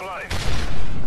of.